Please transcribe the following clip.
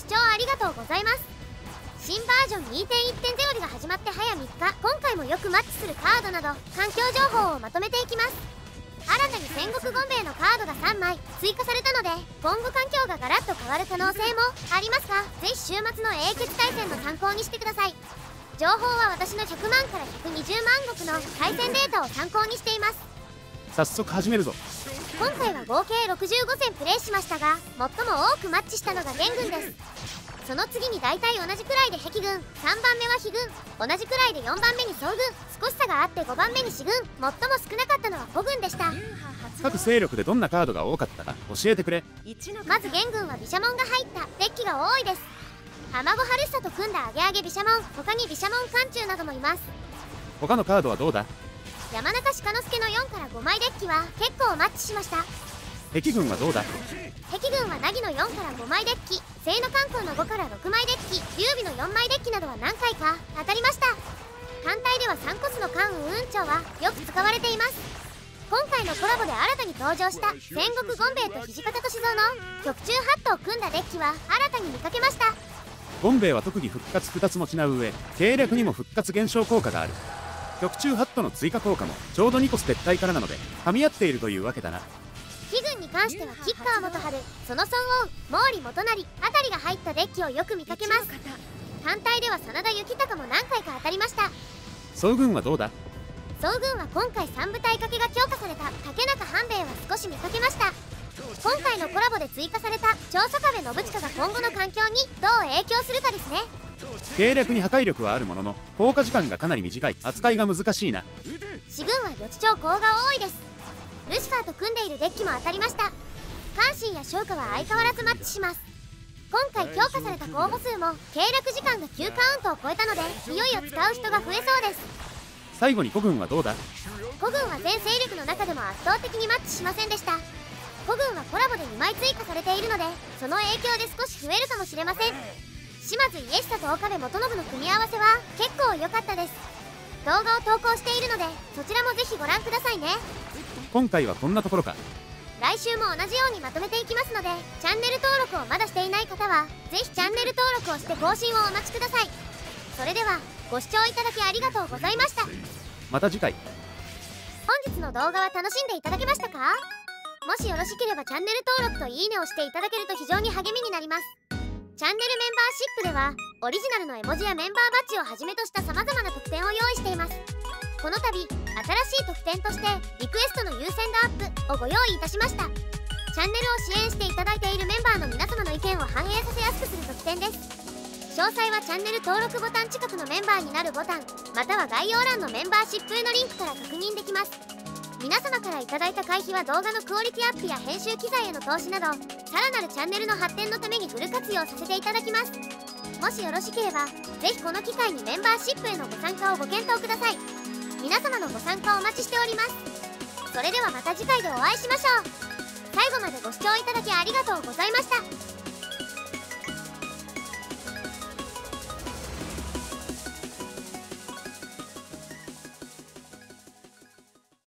視聴ありがとうございます。新バージョン2.1.0が始まって早3日。今回もよくマッチするカードなど環境情報をまとめていきます。新たに戦国ゴンベイのカードが3枚追加されたので今後環境がガラッと変わる可能性もありますがぜひ週末の英傑対戦の参考にしてください。情報は私の100万から120万石の対戦データを参考にしています。早速始めるぞ。今回は合計65戦プレイしましたが最も多くマッチしたのが元軍です。その次に大体同じくらいで壁軍3番目は非軍同じくらいで4番目に総軍少し差があって5番目に四軍最も少なかったのは5軍でした。各勢力でどんなカードが多かったか教えてくれ。まず元軍は毘沙門が入った。デッキが多いです。卵春久と組んだアゲアゲ毘沙門他に毘沙門艦中などもいます。他のカードはどうだ？山中鹿之助の4から5枚デッキは結構マッチしました。敵軍はどうだ？敵軍は凪の4から5枚デッキ聖の関空の5から6枚デッキ劉備の4枚デッキなどは何回か当たりました。艦隊では3コスの関羽運長はよく使われています。今回のコラボで新たに登場した戦国ゴンベイと土方歳三の曲中ハットを組んだデッキは新たに見かけました。ゴンベイは特技復活2つ持ちな上計略にも復活減少効果がある曲中ハットの追加効果もちょうど2コス撤退からなので噛み合っているというわけだな。非軍に関しては吉川元春。その孫王毛利元就あたりが入ったデッキをよく見かけます。単体では真田幸隆も何回か当たりました。総軍はどうだ？総軍は今回3部隊掛けが強化された。竹中半兵衛は少し見かけました。今回のコラボで追加された長宗我部信親が今後の環境にどう影響するかですね計略に破壊力はあるものの効果時間がかなり短い。扱いが難しいな。四軍は余地長高が多いです。ルシファーと組んでいるデッキも当たりました。関心や消化は相変わらずマッチします。今回強化された候補数も計略時間が9カウントを超えたのでいよいよ使う人が増えそうです。最後に古軍はどうだ？古軍は全勢力の中でも圧倒的にマッチしませんでした。古軍はコラボで2枚追加されているのでその影響で少し増えるかもしれません島津家下と岡部元信の組み合わせは結構良かったです。動画を投稿しているのでそちらもぜひご覧くださいね。今回はこんなところか。来週も同じようにまとめていきますのでチャンネル登録をまだしていない方はぜひチャンネル登録をして更新をお待ちください。それではご視聴いただきありがとうございました。また次回。本日の動画は楽しんでいただけましたか？もしよろしければチャンネル登録といいねをしていただけると非常に励みになりますチャンネルメンバーシップではオリジナルの絵文字やメンバーバッジをはじめとした様々な特典を用意しています。この度新しい特典としてリクエストの優先度アップをご用意いたしました。チャンネルを支援していただいているメンバーの皆様の意見を反映させやすくする特典です。詳細はチャンネル登録ボタン近くのメンバーになるボタンまたは概要欄のメンバーシップへのリンクから確認できます。皆様から頂いた会費は動画のクオリティアップや編集機材への投資などさらなるチャンネルの発展のためにフル活用させていただきます。もしよろしければぜひこの機会にメンバーシップへのご参加をご検討ください。皆様のご参加をお待ちしております。それではまた次回でお会いしましょう。最後までご視聴いただきありがとうございました。